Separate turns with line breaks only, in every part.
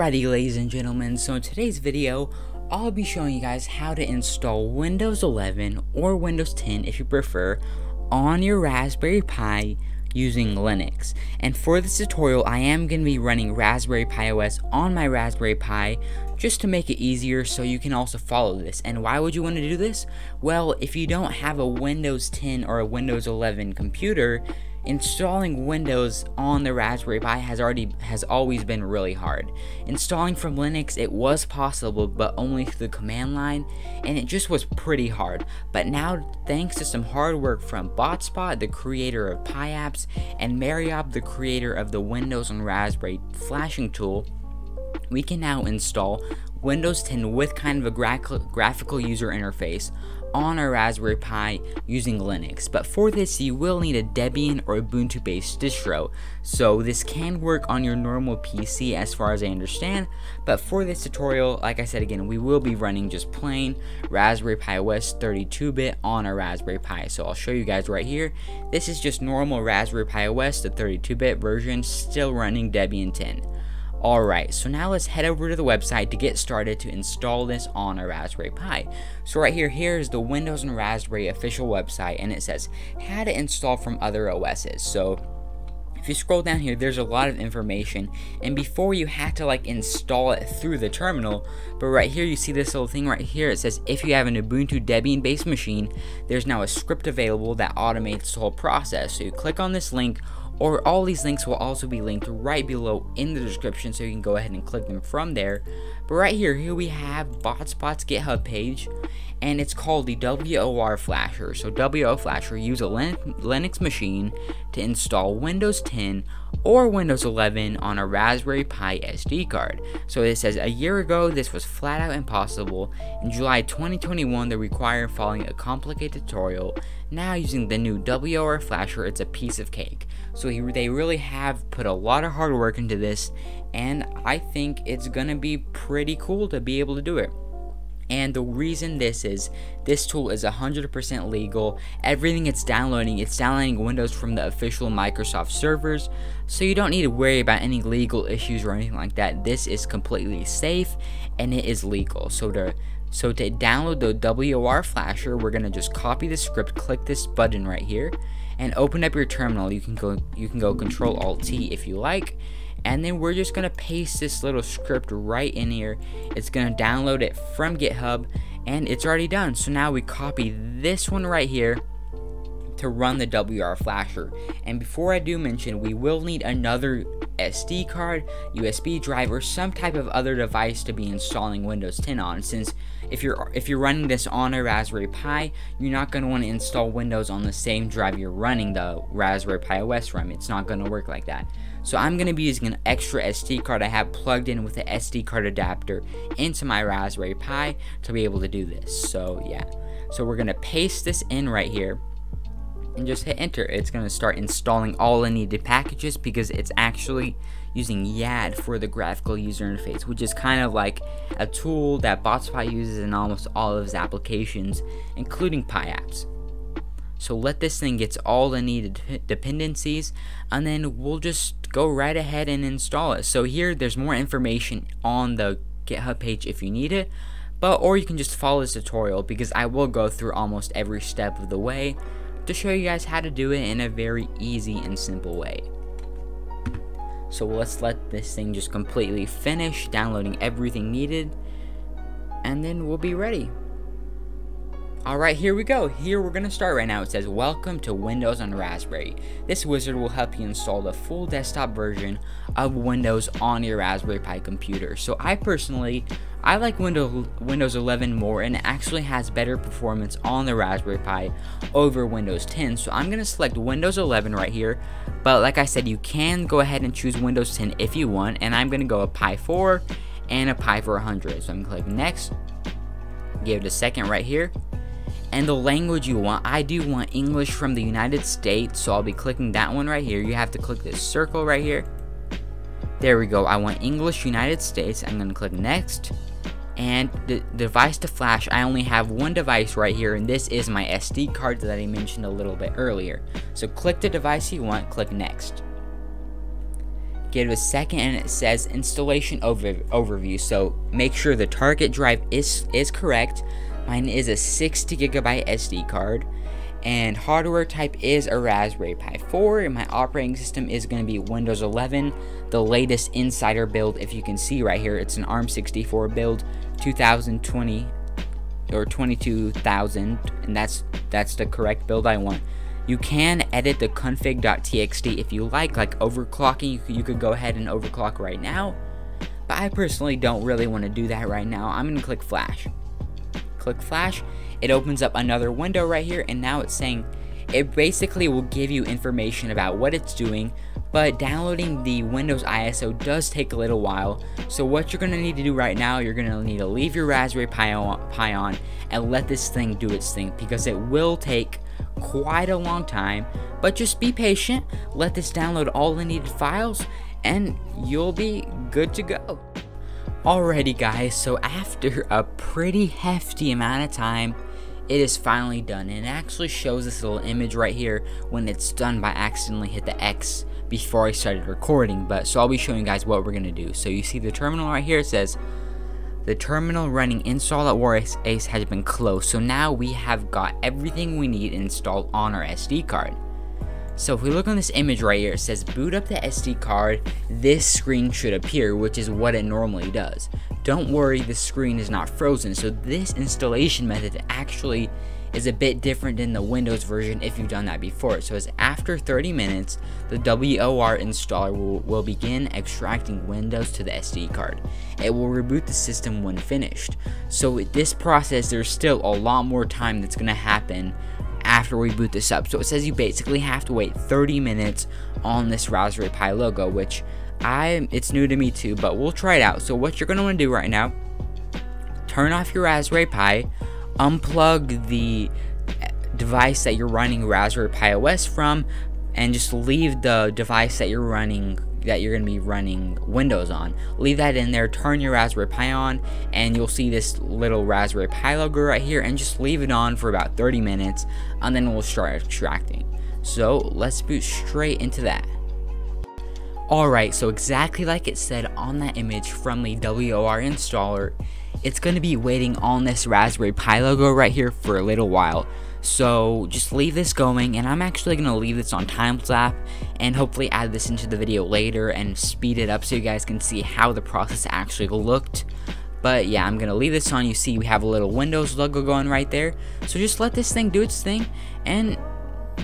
Alrighty ladies and gentlemen, so in today's video, I'll be showing you guys how to install Windows 11 or Windows 10 if you prefer on your Raspberry Pi using Linux. And for this tutorial, I am going to be running Raspberry Pi OS on my Raspberry Pi just to make it easier so you can also follow this. And why would you want to do this? Well, if you don't have a Windows 10 or a Windows 11 computer, Installing Windows on the Raspberry Pi has already has always been really hard. Installing from Linux it was possible but only through the command line and it just was pretty hard. But now thanks to some hard work from Botspot, the creator of Pi apps, and Mario B, the creator of the Windows on Raspberry flashing tool, we can now install Windows 10 with kind of a gra graphical user interface on a Raspberry Pi using Linux. But for this, you will need a Debian or Ubuntu based distro. So this can work on your normal PC as far as I understand. But for this tutorial, like I said again, we will be running just plain Raspberry Pi OS 32-bit on a Raspberry Pi. So I'll show you guys right here. This is just normal Raspberry Pi OS, the 32-bit version, still running Debian 10. Alright, so now let's head over to the website to get started to install this on a Raspberry Pi. So right here, here is the Windows on Raspberry official website and it says how to install from other OSs. So if you scroll down here, there's a lot of information, and before you had to like install it through the terminal, but right here you see this little thing right here, it says if you have an Ubuntu Debian based machine, there's now a script available that automates the whole process. So you click on this link or all these links will also be linked right below in the description so you can go ahead and click them from there. But right here, here we have BotSpot's GitHub page and it's called the WOR Flasher. So WOR Flasher use a Linux machine to install Windows 10 or Windows 11 on a Raspberry Pi SD card. So it says a year ago this was flat out impossible. In July 2021 they required following a complicated tutorial. Now using the new WOR Flasher it's a piece of cake. So he, they really have put a lot of hard work into this, and I think it's gonna be pretty cool to be able to do it. And the reason this is, this tool is 100% legal. Everything it's downloading, it's downloading Windows from the official Microsoft servers. So you don't need to worry about any legal issues or anything like that. This is completely safe and it is legal. So to so to download the WOR flasher, we're gonna just copy the script, click this button right here, and open up your terminal. You can go you can go Control Alt T if you like, and then we're just gonna paste this little script right in here. It's gonna download it from GitHub, and it's already done. So now we copy this one right here to run the WOR flasher. And before I do mention, we will need another SD card, USB drive, or some type of other device to be installing Windows 10 on. Since if you're if you're running this on a Raspberry Pi, you're not going to want to install Windows on the same drive you're running the Raspberry Pi OS from. It's not going to work like that. So I'm going to be using an extra SD card I have plugged in with the SD card adapter into my Raspberry Pi to be able to do this. So yeah. So we're going to paste this in right here and just hit enter. It's going to start installing all the needed packages because it's actually using YAD for the graphical user interface, which is kind of like a tool that Botspot uses in almost all of its applications, including Pi apps. So let this thing get all the needed dependencies, and then we'll just go right ahead and install it. So here, there's more information on the GitHub page if you need it, but or you can just follow this tutorial because I will go through almost every step of the way to show you guys how to do it in a very easy and simple way. So let's let this thing just completely finish downloading everything needed and then we'll be ready. Alright, here we go. Here we're going to start right now. It says, Welcome to Windows on Raspberry. This wizard will help you install the full desktop version of Windows on your Raspberry Pi computer. So I personally, I like Windows, Windows 11 more and it actually has better performance on the Raspberry Pi over Windows 10. So I'm going to select Windows 11 right here. But like I said, you can go ahead and choose Windows 10 if you want. And I'm going to go a Pi 4 and a Pi 400. So I'm going to click Next. Give it a second right here and the language you want. I do want English from the United States, so I'll be clicking that one right here. You have to click this circle right here. There we go. I want English United States. I'm going to click next. And the device to flash, I only have one device right here, and this is my SD card that I mentioned a little bit earlier. So click the device you want, click next. give it a second and it says installation over overview so make sure the target drive is is correct mine is a 60 gigabyte SD card and hardware type is a Raspberry Pi 4 and my operating system is going to be Windows 11 the latest insider build if you can see right here it's an ARM64 build 2020 or 22,000 and that's that's the correct build I want you can edit the config.txt if you like, like overclocking, you, you could go ahead and overclock right now. But I personally don't really want to do that right now. I'm going to click flash. Click flash, it opens up another window right here, and now it's saying it basically will give you information about what it's doing, but downloading the Windows ISO does take a little while. So what you're going to need to do right now, you're going to need to leave your Raspberry Pi on, Pi on and let this thing do its thing because it will take quite a long time, but just be patient, let this download all the needed files, and you'll be good to go. Alrighty guys, so after a pretty hefty amount of time, it is finally done. And it actually shows this little image right here when it's done by accidentally hit the X before I started recording. But so I'll be showing you guys what we're gonna do. So you see the terminal right here it says the terminal running install at WarAce has been closed, so now we have got everything we need installed on our SD card. So if we look on this image right here, it says boot up the SD card, this screen should appear, which is what it normally does. Don't worry, the screen is not frozen, so this installation method actually is a bit different than the Windows version if you've done that before. So as after 30 minutes, the WOR installer will, will begin extracting Windows to the SD card. It will reboot the system when finished. So with this process, there's still a lot more time that's going to happen after we boot this up. So it says you basically have to wait 30 minutes on this Raspberry Pi logo, which I it's new to me too, but we'll try it out. So what you're going to want to do right now, turn off your Raspberry Pi, unplug the eh, device that you're running Raspberry Pi OS from and just leave the device that you're running that you're going to be running Windows on. Leave that in there, turn your Raspberry Pi on, and you'll see this little Raspberry Pi logo right here, and just leave it on for about 30 minutes, and then we'll start extracting. So let's boot straight into that. Alright, so exactly like it said on that image from the WOR installer, it's going to be waiting on this Raspberry Pi logo right here for a little while. So just leave this going and I'm actually going to leave this on time-lapse and hopefully add this into the video later and speed it up so you guys can see how the process actually looked. But yeah, I'm going to leave this on. You see we have a little Windows logo going right there. So just let this thing do its thing and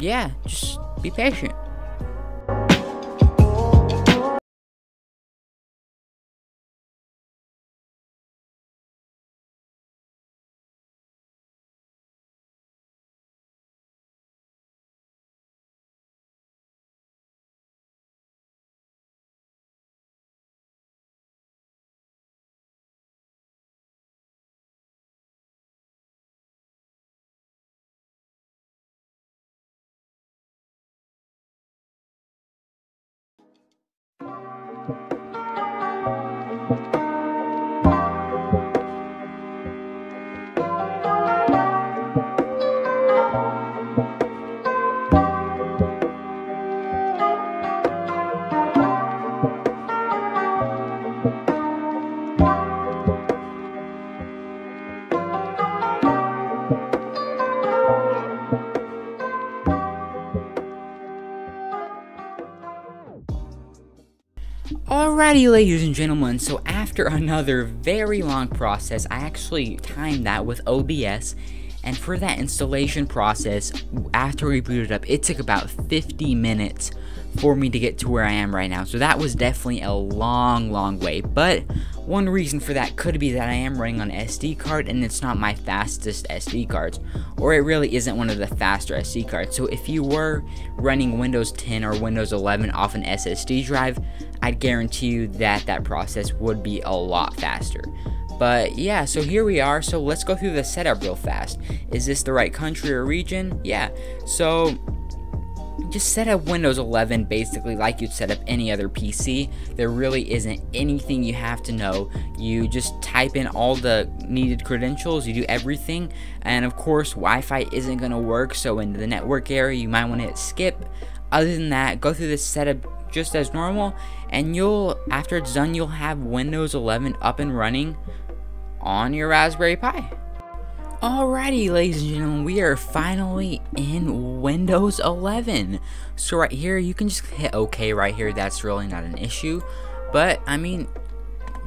yeah, just be patient. Alrighty ladies and gentlemen, so after another very long process, I actually timed that with OBS, and for that installation process, after we booted up, it took about 50 minutes for me to get to where I am right now, so that was definitely a long, long way, but one reason for that could be that I am running on SD card and it's not my fastest SD cards, or it really isn't one of the faster SD cards. So if you were running Windows 10 or Windows 11 off an SSD drive, I'd guarantee you that that process would be a lot faster. But yeah, so here we are. So let's go through the setup real fast. Is this the right country or region? Yeah. So just set up Windows 11 basically like you'd set up any other PC. There really isn't anything you have to know. You just type in all the needed credentials, you do everything, and of course Wi-Fi isn't going to work, so in the network area you might want to hit skip. other than that, go through this setup just as normal, and you'll, after it's done, you'll have Windows 11 up and running on your Raspberry Pi. Alrighty, ladies and gentlemen, we are finally in Windows 11. So right here, you can just hit OK right here. That's really not an issue. But, I mean,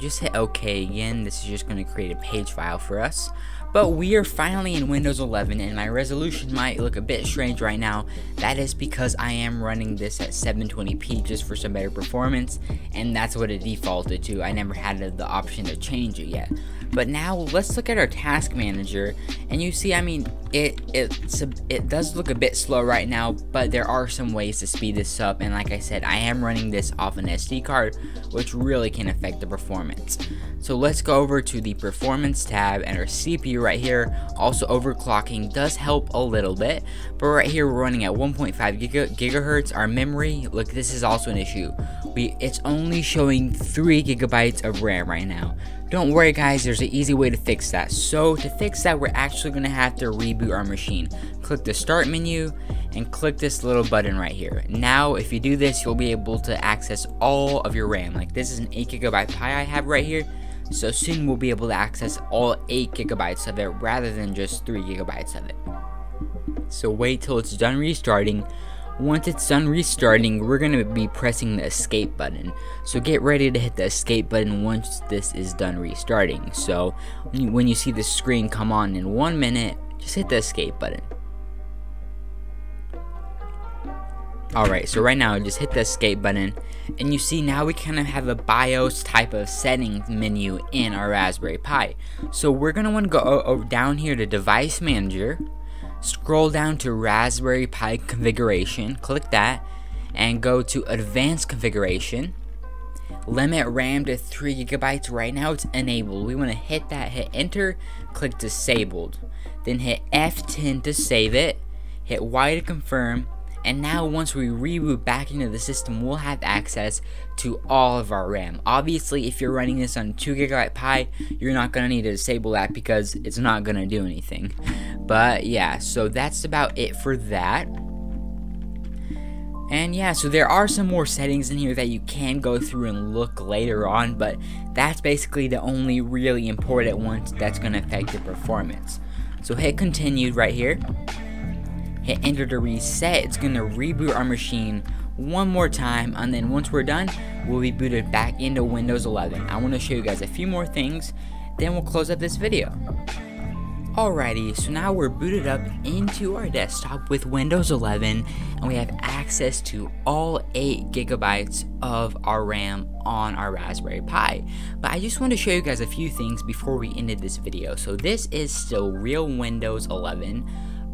just hit OK again. This is just going to create a page file for us. But we are finally in Windows 11 and my resolution might look a bit strange right now. That is because I am running this at 720p just for some better performance and that's what it defaulted to. I never had the option to change it yet. But now let's look at our task manager and you see I mean it it's a, it does look a bit slow right now but there are some ways to speed this up and like I said I am running this off an SD card which really can affect the performance. So let's go over to the performance tab and our CPU right here. Also overclocking does help a little bit, but right here we're running at 1.5 giga gigahertz. Our memory, look, this is also an issue. We It's only showing 3 gigabytes of RAM right now. Don't worry guys, there's an easy way to fix that. So to fix that, we're actually going to have to reboot our machine. Click the start menu and click this little button right here. Now, if you do this, you'll be able to access all of your RAM. Like this is an 8 gigabyte Pi I have right here. So soon we'll be able to access all 8 gigabytes of it rather than just 3 gigabytes of it. So wait till it's done restarting. Once it's done restarting, we're going to be pressing the escape button. So get ready to hit the escape button once this is done restarting. So when you see the screen come on in one minute, just hit the escape button. Alright, so right now just hit the escape button and you see now we kind of have a BIOS type of settings menu in our Raspberry Pi. So we're going to want to go oh, oh, down here to device manager, scroll down to Raspberry Pi configuration, click that and go to advanced configuration. Limit RAM to 3 gigabytes. Right now it's enabled. We want to hit that, hit enter, click disabled. Then hit F10 to save it, hit Y to confirm, and now once we reboot back into the system, we'll have access to all of our RAM. Obviously, if you're running this on 2GB Pi, you're not going to need to disable that because it's not going to do anything. But yeah, so that's about it for that. And yeah, so there are some more settings in here that you can go through and look later on, but that's basically the only really important ones that's going to affect the performance. So hit continued right here hit enter to reset, it's going to reboot our machine one more time and then once we're done, we'll be booted back into Windows 11. I want to show you guys a few more things, then we'll close up this video. Alrighty, so now we're booted up into our desktop with Windows 11 and we have access to all 8 gigabytes of our RAM on our Raspberry Pi. But I just want to show you guys a few things before we ended this video. So this is still real Windows 11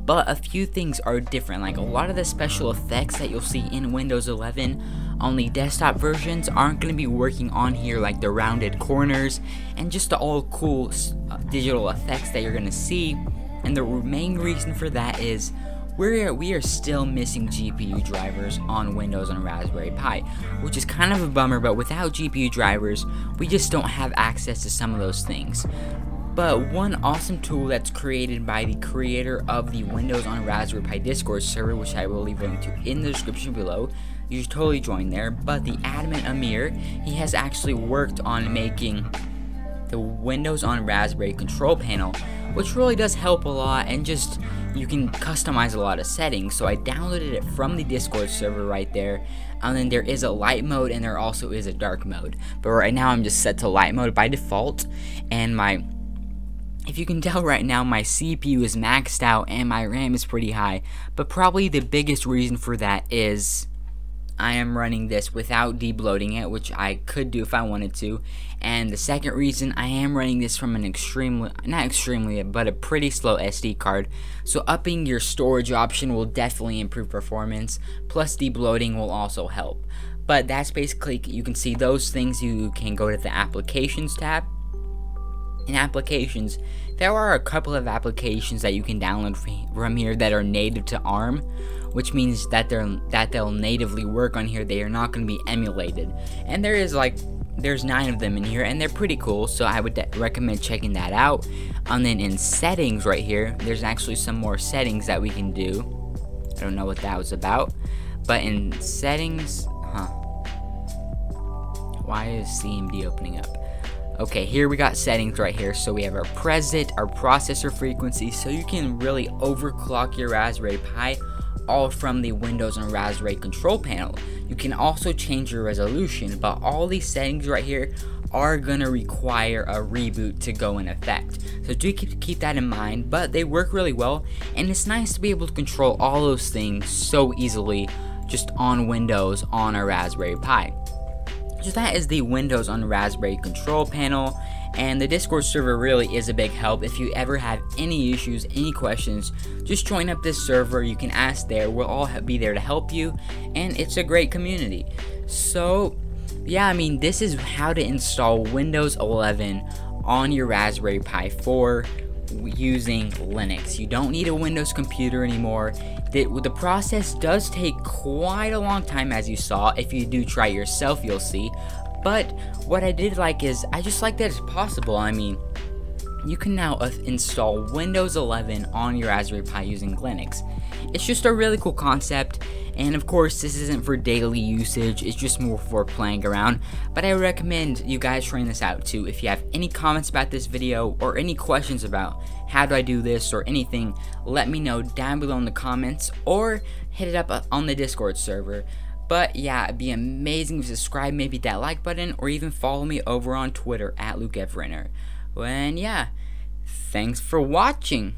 but a few things are different. Like a lot of the special effects that you'll see in Windows 11 on the desktop versions aren't going to be working on here, like the rounded corners and just the all cool uh, digital effects that you're going to see. And the main reason for that is we're, we are still missing GPU drivers on Windows on Raspberry Pi, which is kind of a bummer, but without GPU drivers, we just don't have access to some of those things. But one awesome tool that's created by the creator of the Windows on Raspberry Pi Discord server, which I will leave a link to in the description below, you should totally join there. But the admin Amir, he has actually worked on making the Windows on Raspberry control panel, which really does help a lot and just you can customize a lot of settings. So I downloaded it from the Discord server right there. And then there is a light mode and there also is a dark mode. But right now I'm just set to light mode by default and my if you can tell right now, my CPU is maxed out and my RAM is pretty high, but probably the biggest reason for that is I am running this without debloating it, which I could do if I wanted to. And the second reason, I am running this from an extremely, not extremely, but a pretty slow SD card. So upping your storage option will definitely improve performance, plus debloating will also help. But that's basically, you can see those things, you can go to the applications tab, in applications, there are a couple of applications that you can download from here that are native to ARM, which means that they're that they'll natively work on here. They are not going to be emulated, and there is like there's nine of them in here, and they're pretty cool. So I would recommend checking that out. And then in settings right here, there's actually some more settings that we can do. I don't know what that was about. But in settings, huh? Why is CMD opening up? Okay, here we got settings right here. So we have our preset, our processor frequency, so you can really overclock your Raspberry Pi all from the Windows on Raspberry control panel. You can also change your resolution, but all these settings right here are gonna require a reboot to go in effect. So do keep, keep that in mind, but they work really well, and it's nice to be able to control all those things so easily just on Windows on a Raspberry Pi. So that is the Windows on Raspberry control panel and the Discord server really is a big help. If you ever have any issues, any questions, just join up this server. You can ask there. We'll all be there to help you, and it's a great community. So, yeah, I mean, this is how to install Windows 11 on your Raspberry Pi 4 using Linux. You don't need a Windows computer anymore. The, the process does take quite a long time as you saw. If you do try yourself, you'll see. But what I did like is, I just like that it's possible. I mean, you can now uh, install Windows 11 on your Raspberry Pi using Linux. It's just a really cool concept, and of course, this isn't for daily usage, it's just more for playing around. But I recommend you guys trying this out too. If you have any comments about this video or any questions about how do I do this or anything, let me know down below in the comments or hit it up uh, on the Discord server. But yeah, it'd be amazing if you subscribe, maybe that like button, or even follow me over on Twitter at Luke F. And yeah, thanks for watching.